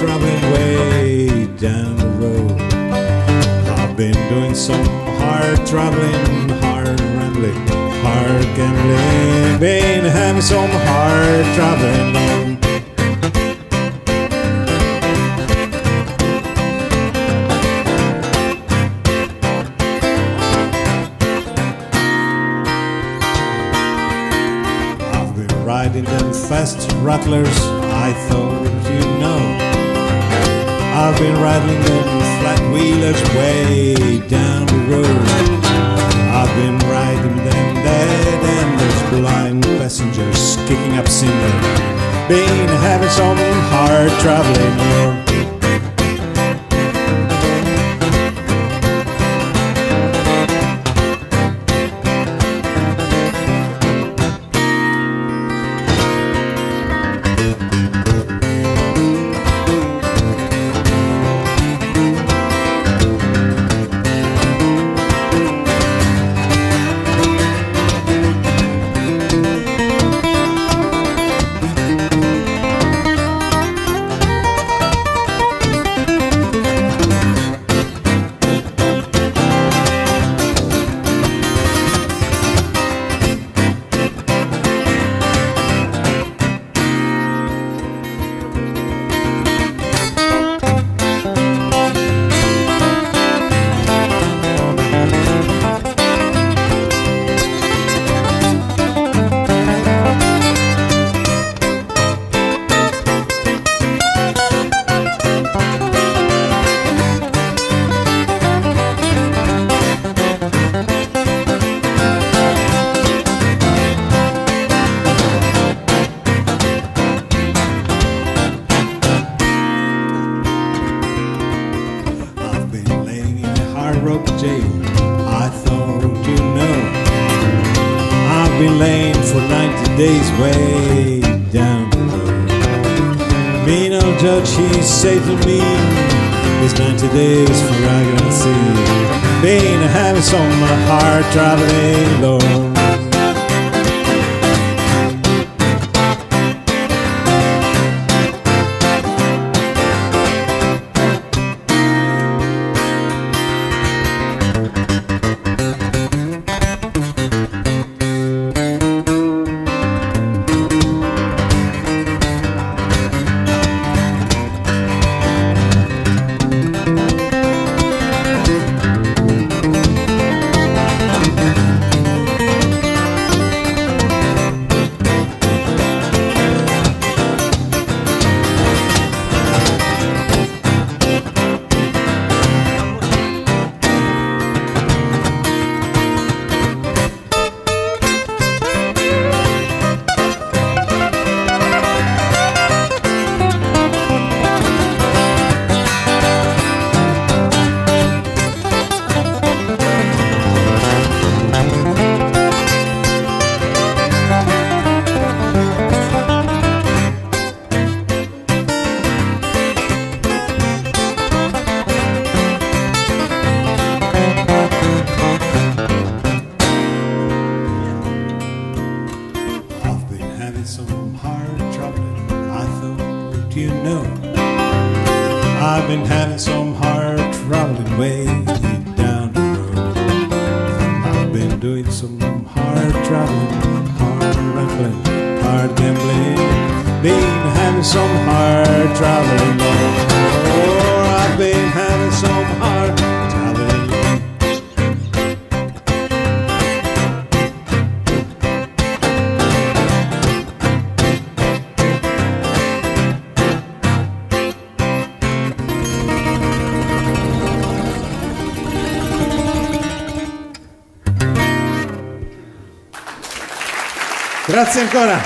traveling way down the road. I've been doing some hard traveling, hard rambling, hard gambling. Been having some hard traveling on. Riding them fast rattlers, I thought I've been riding them flat wheelers way down the road. I've been riding them dead enders, blind passengers kicking up cinder. Been having some hard traveling. Been laying for 90 days way down road. Mean old judge, he said to me, it's 90 days for pregnancy. Been having some heart, traveling, Lord. Some hard trouble. I thought you know. I've been having some hard traveling way down the road. I've been doing some hard traveling, hard rambling, hard gambling. Been having some hard traveling. Oh, I've been having some hard Grazie ancora.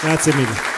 Grazie mille.